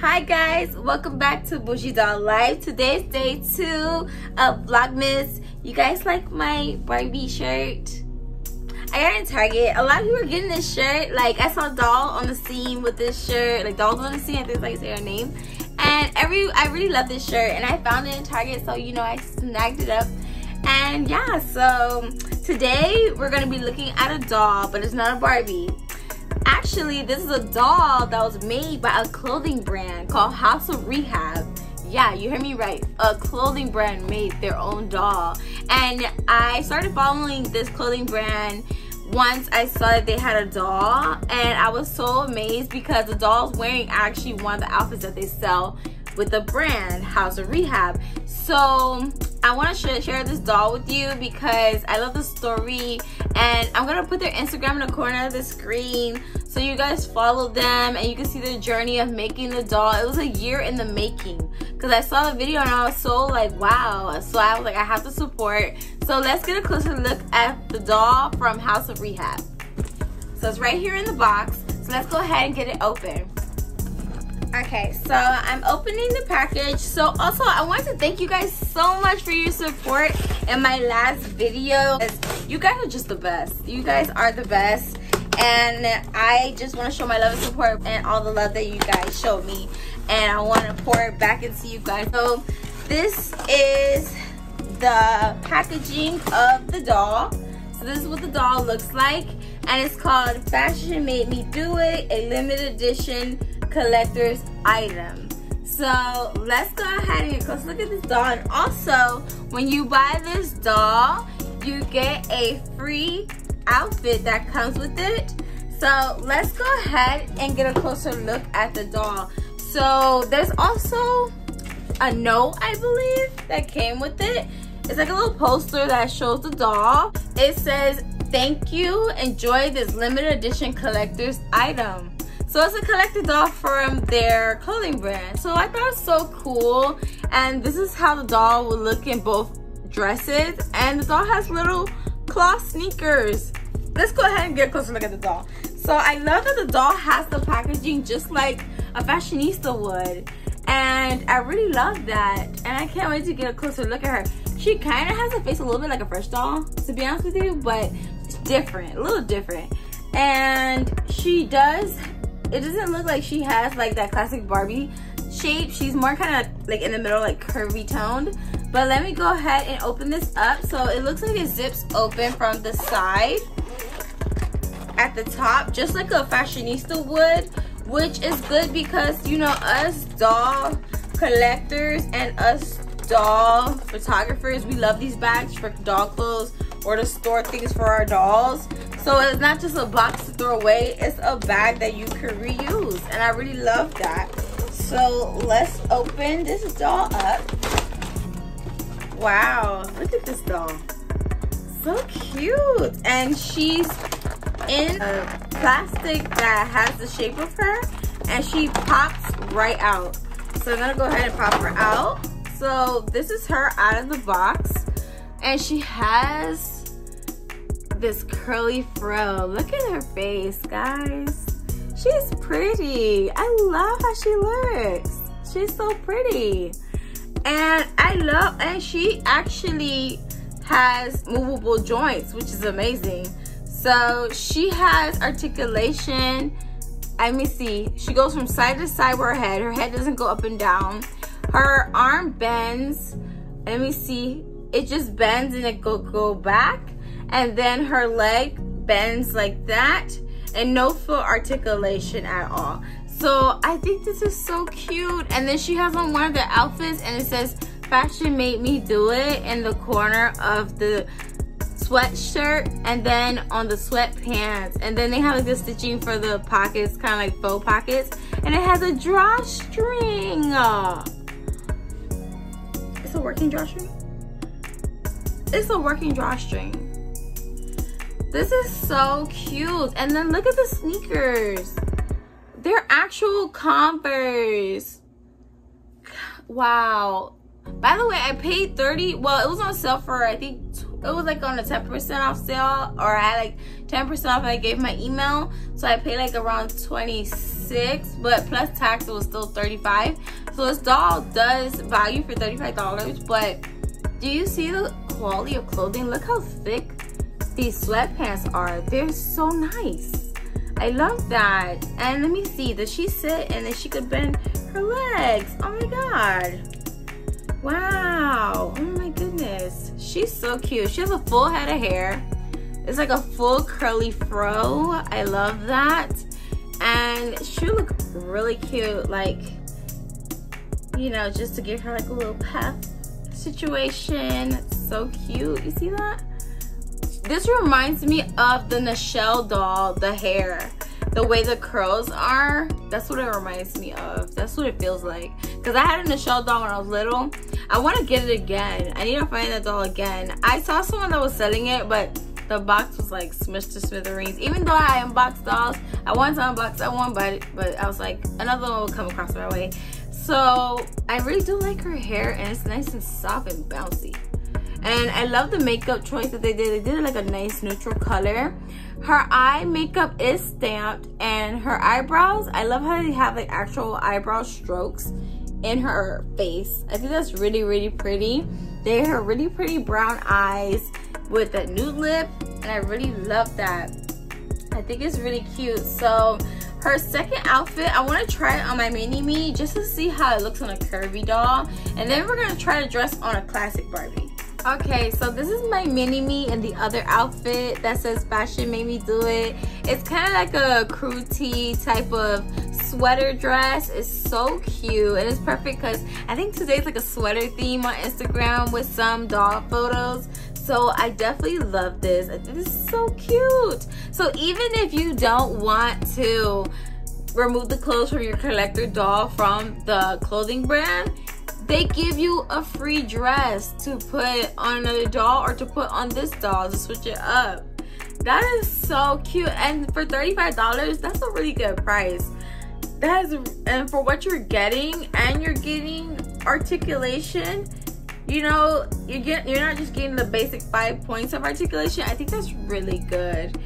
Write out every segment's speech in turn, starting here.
Hi guys, welcome back to Bougie Doll Life. Today's day two of Vlogmas. You guys like my Barbie shirt? I got it in Target. A lot of people are getting this shirt. Like I saw Doll on the scene with this shirt. Like Doll's on the scene, I think like say her name. And every I really love this shirt and I found it in Target, so you know I snagged it up. And yeah, so today we're gonna be looking at a doll, but it's not a Barbie. Actually, this is a doll that was made by a clothing brand called House of Rehab. Yeah, you heard me right. A clothing brand made their own doll. And I started following this clothing brand once I saw that they had a doll. And I was so amazed because the doll's wearing actually one of the outfits that they sell with the brand House of Rehab. So I want to share this doll with you because I love the story and I'm going to put their Instagram in the corner of the screen so you guys followed them and you can see the journey of making the doll. It was a year in the making because I saw the video and I was so like, wow. So I was like, I have to support. So let's get a closer look at the doll from House of Rehab. So it's right here in the box. So let's go ahead and get it open. Okay, so I'm opening the package. So also, I want to thank you guys so much for your support in my last video. You guys are just the best. You guys are the best. And I just want to show my love and support and all the love that you guys showed me. And I want to pour it back into you guys. So this is the packaging of the doll. So this is what the doll looks like. And it's called Fashion Made Me Do It, a limited edition collector's item. So let's go ahead and let's look at this doll. And also, when you buy this doll, you get a free outfit that comes with it. So let's go ahead and get a closer look at the doll. So there's also a note, I believe, that came with it. It's like a little poster that shows the doll. It says, thank you, enjoy this limited edition collector's item. So it's a collector doll from their clothing brand. So I thought it was so cool. And this is how the doll will look in both dresses. And the doll has little cloth sneakers. Let's go ahead and get a closer look at the doll. So I love that the doll has the packaging just like a fashionista would. And I really love that. And I can't wait to get a closer look at her. She kind of has a face a little bit like a fresh doll, to be honest with you, but it's different, a little different. And she does it doesn't look like she has like that classic Barbie shape. She's more kind of like in the middle, like curvy toned. But let me go ahead and open this up. So it looks like it zips open from the side at the top, just like a fashionista would, which is good because, you know, us doll collectors and us doll photographers, we love these bags for doll clothes or to store things for our dolls. So it's not just a box to throw away, it's a bag that you can reuse. And I really love that. So let's open this doll up. Wow, look at this doll. So cute. And she's in a plastic that has the shape of her and she pops right out. So I'm gonna go ahead and pop her out. So this is her out of the box and she has this curly fro. Look at her face, guys. She's pretty. I love how she looks. She's so pretty. And I love, and she actually has movable joints, which is amazing. So she has articulation. Let me see. She goes from side to side with her head. Her head doesn't go up and down. Her arm bends. Let me see. It just bends and it go, go back and then her leg bends like that and no foot articulation at all. So I think this is so cute. And then she has on one of the outfits and it says, fashion made me do it in the corner of the sweatshirt and then on the sweatpants. And then they have like the stitching for the pockets, kind of like faux pockets. And it has a drawstring. It's a working drawstring? It's a working drawstring. This is so cute. And then look at the sneakers. They're actual Converse. Wow. By the way, I paid 30, well, it was on sale for, I think, it was like on a 10% off sale or I had like 10% off I gave my email. So I paid like around 26, but plus tax it was still 35. So this doll does value for $35, but do you see the quality of clothing? Look how thick these sweatpants are. They're so nice. I love that. And let me see, does she sit and then she could bend her legs? Oh my God. Wow. Oh my. She's so cute. She has a full head of hair. It's like a full curly fro. I love that. And she look really cute. Like, you know, just to give her like a little puff situation. So cute. You see that? This reminds me of the Nichelle doll, the hair the way the curls are, that's what it reminds me of. That's what it feels like. Because I had a Nichelle doll when I was little. I want to get it again. I need to find that doll again. I saw someone that was selling it, but the box was like smushed to smithereens. Even though I unboxed dolls, I wanted to unbox that one, but, but I was like, another one will come across my way. So I really do like her hair and it's nice and soft and bouncy. And I love the makeup choice that they did. They did like a nice neutral color. Her eye makeup is stamped and her eyebrows, I love how they have like actual eyebrow strokes in her face. I think that's really, really pretty. They have really pretty brown eyes with a nude lip and I really love that. I think it's really cute. So her second outfit, I want to try it on my mini-me just to see how it looks on a curvy doll. And then we're going to try to dress on a classic Barbie. Okay, so this is my mini-me in the other outfit that says fashion made me do it. It's kind of like a crew tee type of sweater dress. It's so cute and it's perfect because I think today's like a sweater theme on Instagram with some doll photos. So I definitely love this. This is so cute. So even if you don't want to remove the clothes from your collector doll from the clothing brand, they give you a free dress to put on another doll or to put on this doll to switch it up. That is so cute. And for $35, that's a really good price. That is, and for what you're getting, and you're getting articulation, you know, you get you're not just getting the basic five points of articulation. I think that's really good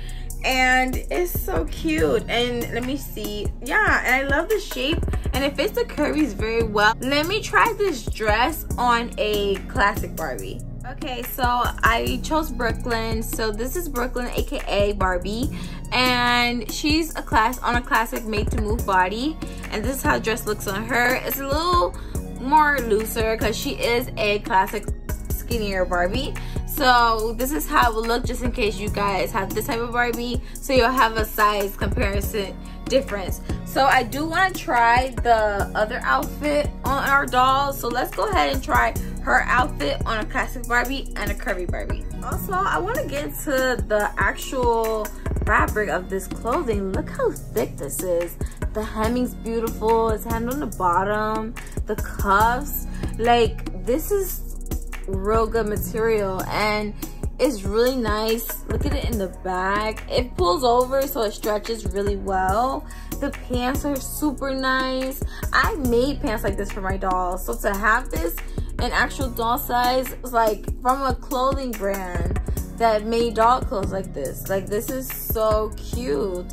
and it's so cute and let me see yeah and i love the shape and it fits the curvies very well let me try this dress on a classic barbie. Okay so i chose brooklyn. So this is brooklyn aka barbie. And she's a class on a classic made to move body. And this is how dress looks on her. It's a little more looser because she is a classic skinnier barbie. So this is how it will look just in case you guys have this type of Barbie. So you'll have a size comparison difference. So I do want to try the other outfit on our doll. So let's go ahead and try her outfit on a classic Barbie and a curvy Barbie. Also, I want to get to the actual fabric of this clothing. Look how thick this is. The hemming's beautiful. It's hemmed on the bottom. The cuffs. Like, this is real good material and it's really nice look at it in the back it pulls over so it stretches really well the pants are super nice. I made pants like this for my doll. So to have this in actual doll size like from a clothing brand that made doll clothes like this. Like this is so cute.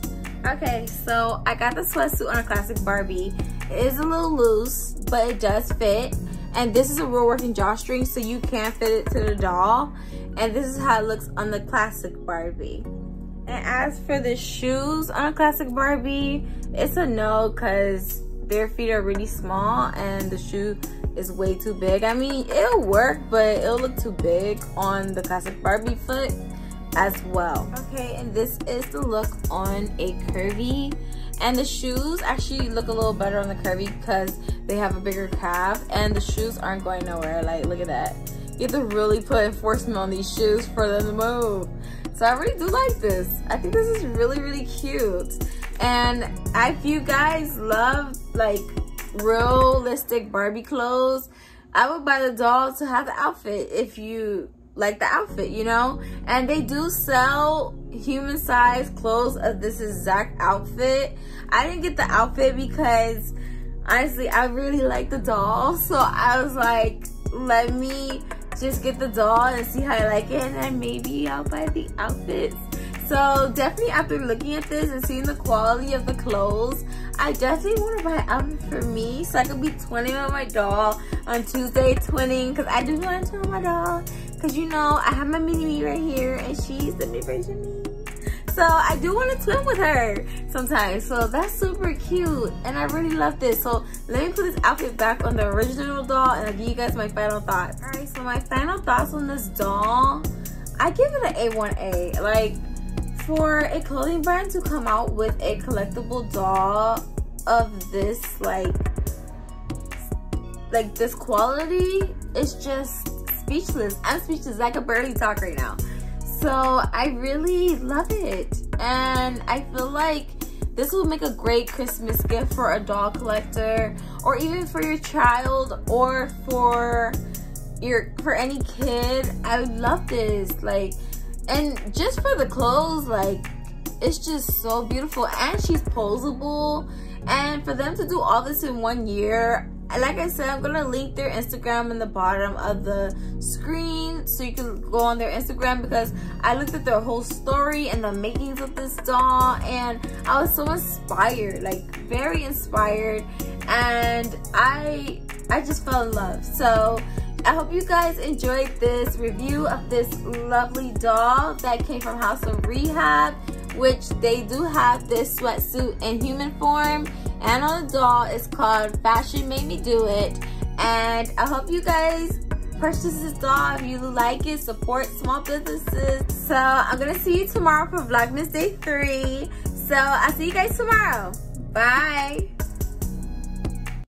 Okay so i got the sweatsuit on a classic barbie. It is a little loose but it does fit. And this is a real working drawstring so you can fit it to the doll. And this is how it looks on the classic barbie and as for the shoes on a classic barbie it's a no because their feet are really small and the shoe is way too big i mean it'll work but it'll look too big on the classic barbie foot as well okay and this is the look on a curvy and the shoes actually look a little better on the curvy because they have a bigger calf and the shoes aren't going nowhere. Like, look at that. You have to really put enforcement on these shoes for them to move. So I really do like this. I think this is really, really cute. And if you guys love like realistic Barbie clothes, I would buy the doll to have the outfit if you like the outfit, you know? And they do sell human size clothes of this exact outfit. I didn't get the outfit because honestly, I really like the doll. So I was like, let me just get the doll and see how I like it and then maybe I'll buy the outfits. So definitely after looking at this and seeing the quality of the clothes, I definitely want to buy an outfit for me so I can be twinning with my doll on Tuesday twinning because I do want to twin with my doll because you know I have my mini me right here and she's the mini version me. So I do want to swim with her sometimes. So that's super cute. And I really love this. So let me put this outfit back on the original doll and I'll give you guys my final thoughts. Alright, so my final thoughts on this doll. I give it an A1A. Like, for a clothing brand to come out with a collectible doll of this, like, like this quality, it's just speechless. I'm speechless. I can barely talk right now. So I really love it. And I feel like this will make a great Christmas gift for a doll collector or even for your child or for your for any kid. I would love this. Like and just for the clothes, like it's just so beautiful and she's posable and for them to do all this in one year like I said, I'm gonna link their Instagram in the bottom of the screen so you can go on their Instagram because I looked at their whole story and the makings of this doll and I was so inspired, like very inspired and I I just fell in love. So I hope you guys enjoyed this review of this lovely doll that came from House of Rehab which they do have this sweatsuit in human form and on the doll is called Fashion Made Me Do It. And I hope you guys purchase this doll if you like it, support small businesses. So I'm gonna see you tomorrow for Vlogmas Day 3. So I'll see you guys tomorrow. Bye.